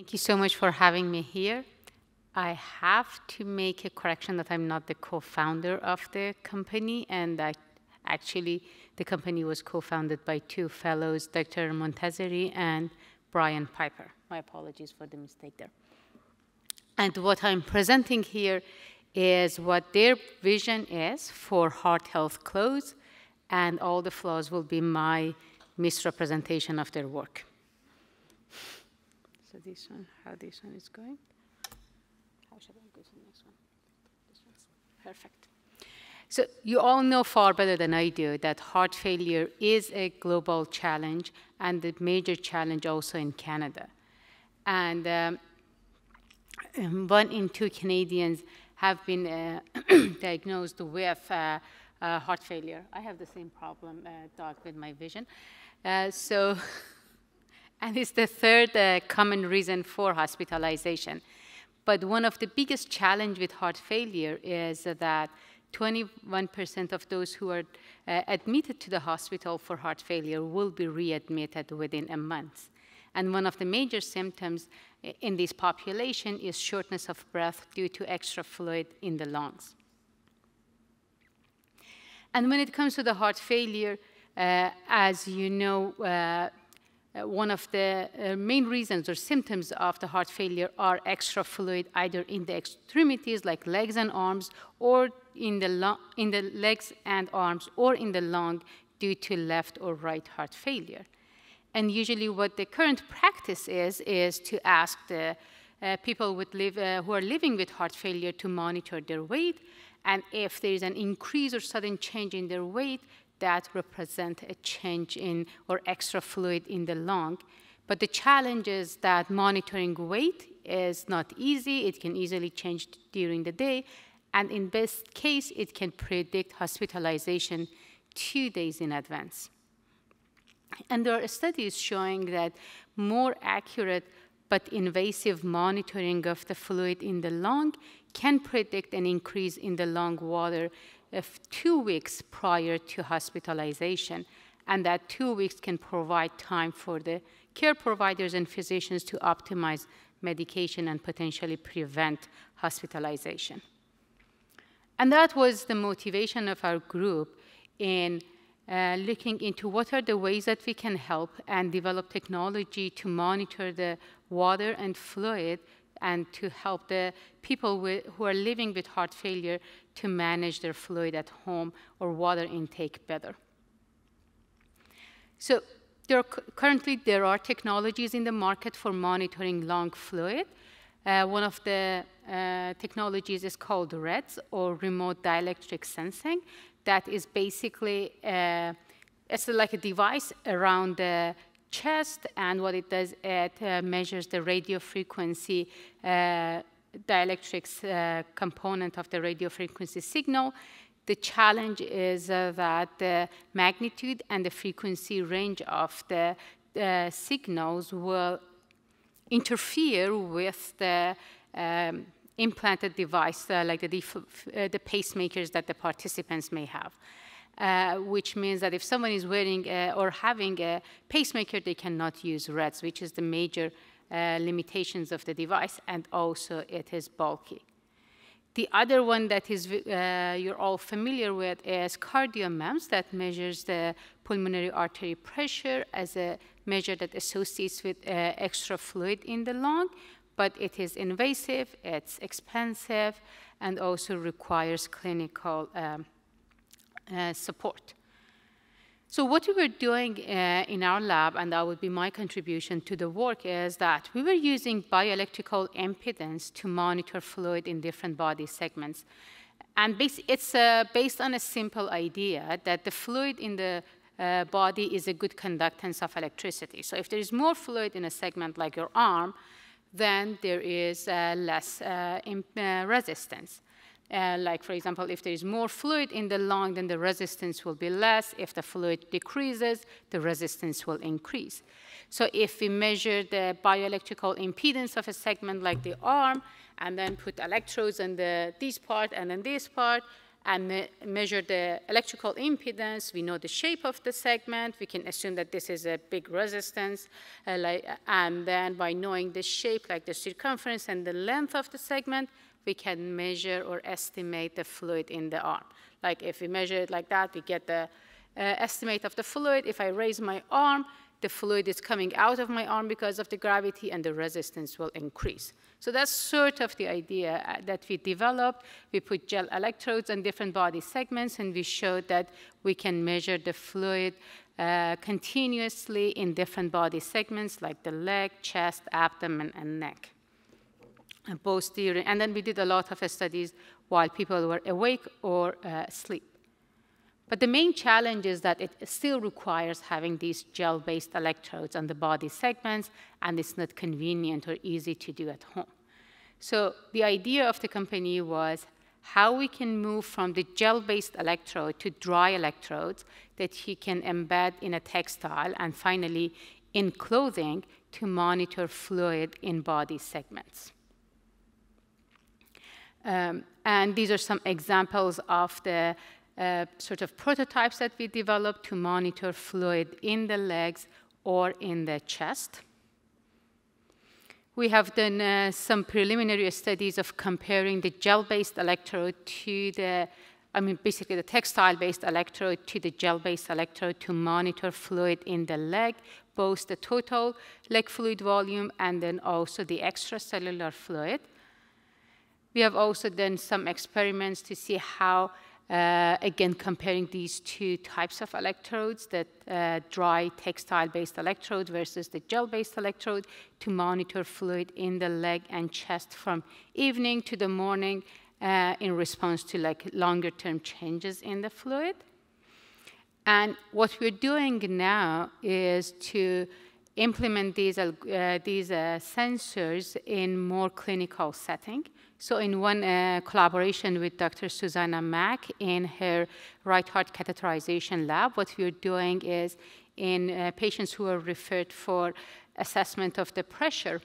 Thank you so much for having me here. I have to make a correction that I'm not the co-founder of the company, and that actually the company was co-founded by two fellows, Dr. Montazeri and Brian Piper. My apologies for the mistake there. And what I'm presenting here is what their vision is for heart health clothes, and all the flaws will be my misrepresentation of their work. So this one, how this one is going. How should I go to the next one? This one's perfect. So you all know far better than I do that heart failure is a global challenge and a major challenge also in Canada. And um, one in two Canadians have been uh, diagnosed with uh, uh, heart failure. I have the same problem, uh, dog, with my vision. Uh, so, and it's the third uh, common reason for hospitalization. But one of the biggest challenge with heart failure is that 21% of those who are uh, admitted to the hospital for heart failure will be readmitted within a month. And one of the major symptoms in this population is shortness of breath due to extra fluid in the lungs. And when it comes to the heart failure, uh, as you know, uh, uh, one of the uh, main reasons or symptoms of the heart failure are extra fluid either in the extremities like legs and arms or in the, in the legs and arms or in the lung due to left or right heart failure. And usually what the current practice is, is to ask the uh, people live, uh, who are living with heart failure to monitor their weight. And if there is an increase or sudden change in their weight, that represent a change in or extra fluid in the lung. But the challenge is that monitoring weight is not easy. It can easily change during the day. And in best case, it can predict hospitalization two days in advance. And there are studies showing that more accurate but invasive monitoring of the fluid in the lung can predict an increase in the lung water two weeks prior to hospitalization, and that two weeks can provide time for the care providers and physicians to optimize medication and potentially prevent hospitalization. And that was the motivation of our group in uh, looking into what are the ways that we can help and develop technology to monitor the water and fluid and to help the people with, who are living with heart failure to manage their fluid at home or water intake better. So there currently there are technologies in the market for monitoring lung fluid. Uh, one of the uh, technologies is called REDS, or remote dielectric sensing. That is basically, uh, it's like a device around the chest, and what it does, it uh, measures the radio frequency uh, dielectrics uh, component of the radio frequency signal. The challenge is uh, that the magnitude and the frequency range of the uh, signals will interfere with the um, implanted device, uh, like the, the pacemakers that the participants may have uh, which means that if someone is wearing uh, or having a pacemaker, they cannot use REDS, which is the major uh, limitations of the device, and also it is bulky. The other one that is uh, you're all familiar with is CardioMEMS that measures the pulmonary artery pressure as a measure that associates with uh, extra fluid in the lung, but it is invasive, it's expensive, and also requires clinical um, uh, support. So what we were doing uh, in our lab, and that would be my contribution to the work, is that we were using bioelectrical impedance to monitor fluid in different body segments. And it's uh, based on a simple idea that the fluid in the uh, body is a good conductance of electricity. So if there is more fluid in a segment like your arm, then there is uh, less uh, resistance. Uh, like, for example, if there is more fluid in the lung, then the resistance will be less. If the fluid decreases, the resistance will increase. So if we measure the bioelectrical impedance of a segment like the arm, and then put electrodes in the, this part and then this part, and me measure the electrical impedance. We know the shape of the segment. We can assume that this is a big resistance. Uh, like, and then by knowing the shape, like the circumference and the length of the segment, we can measure or estimate the fluid in the arm. Like if we measure it like that, we get the uh, estimate of the fluid. If I raise my arm, the fluid is coming out of my arm because of the gravity and the resistance will increase. So that's sort of the idea uh, that we developed. We put gel electrodes on different body segments and we showed that we can measure the fluid uh, continuously in different body segments like the leg, chest, abdomen, and neck. And both during, and then we did a lot of studies while people were awake or uh, asleep. But the main challenge is that it still requires having these gel-based electrodes on the body segments, and it's not convenient or easy to do at home. So the idea of the company was how we can move from the gel-based electrode to dry electrodes that he can embed in a textile and finally in clothing to monitor fluid in body segments. Um, and these are some examples of the uh, sort of prototypes that we developed to monitor fluid in the legs or in the chest. We have done uh, some preliminary studies of comparing the gel-based electrode to the, I mean, basically the textile-based electrode to the gel-based electrode to monitor fluid in the leg, both the total leg fluid volume and then also the extracellular fluid. We have also done some experiments to see how uh, again, comparing these two types of electrodes, the uh, dry textile-based electrode versus the gel-based electrode, to monitor fluid in the leg and chest from evening to the morning uh, in response to like longer-term changes in the fluid. And what we're doing now is to implement these, uh, these uh, sensors in more clinical setting. So in one uh, collaboration with Dr. Susanna Mak in her right heart catheterization lab, what we're doing is in uh, patients who are referred for assessment of the pressure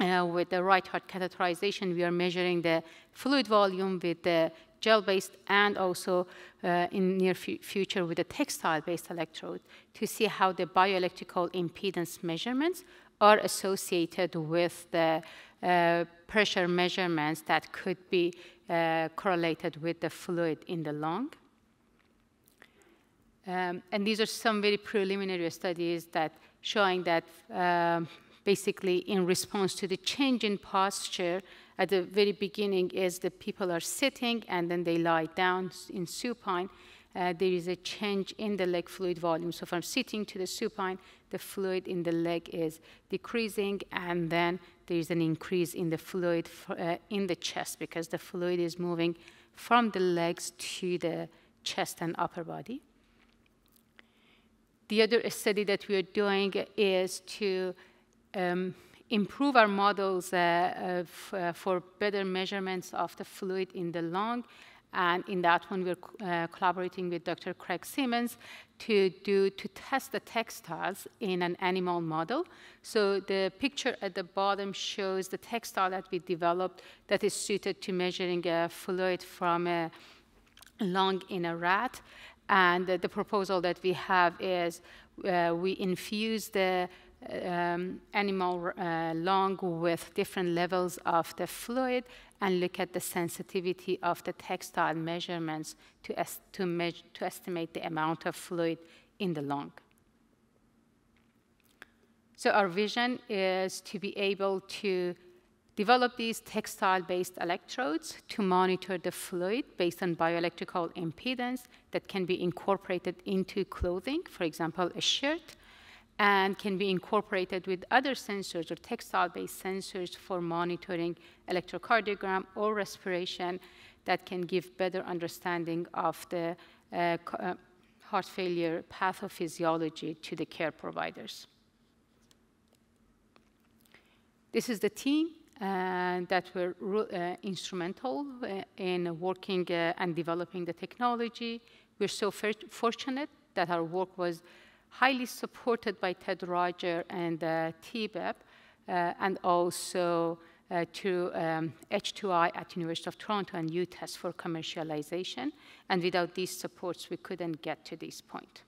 uh, with the right heart catheterization, we are measuring the fluid volume with the gel-based and also uh, in near future with the textile-based electrode to see how the bioelectrical impedance measurements are associated with the pressure measurements that could be uh, correlated with the fluid in the lung. Um, and these are some very preliminary studies that showing that um, basically in response to the change in posture at the very beginning is the people are sitting and then they lie down in supine. Uh, there is a change in the leg fluid volume. So from sitting to the supine, the fluid in the leg is decreasing and then there is an increase in the fluid uh, in the chest because the fluid is moving from the legs to the chest and upper body. The other study that we are doing is to um, improve our models uh, uh, for better measurements of the fluid in the lung and in that one, we're uh, collaborating with Dr. Craig Simmons to do to test the textiles in an animal model. So the picture at the bottom shows the textile that we developed that is suited to measuring a fluid from a lung in a rat. And the, proposal that we have is uh, we infuse the um, animal uh, lung with different levels of the fluid and look at the sensitivity of the textile measurements to, to, me to estimate the amount of fluid in the lung. So our vision is to be able to develop these textile-based electrodes to monitor the fluid based on bioelectrical impedance that can be incorporated into clothing, for example, a shirt, and can be incorporated with other sensors or textile-based sensors for monitoring electrocardiogram or respiration that can give better understanding of the uh, uh, heart failure pathophysiology to the care providers. This is the team uh, that were uh, instrumental uh, in working uh, and developing the technology. We're so fortunate that our work was highly supported by Ted Roger and uh, TBEP, uh, and also uh, through um, H2I at University of Toronto and UTEST for commercialization. And without these supports, we couldn't get to this point.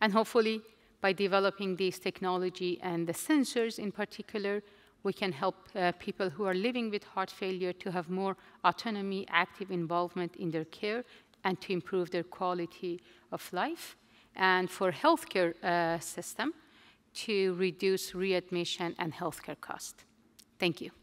And hopefully, by developing this technology and the sensors in particular, we can help uh, people who are living with heart failure to have more autonomy, active involvement in their care, and to improve their quality of life. And for healthcare uh, system, to reduce readmission and healthcare cost. Thank you.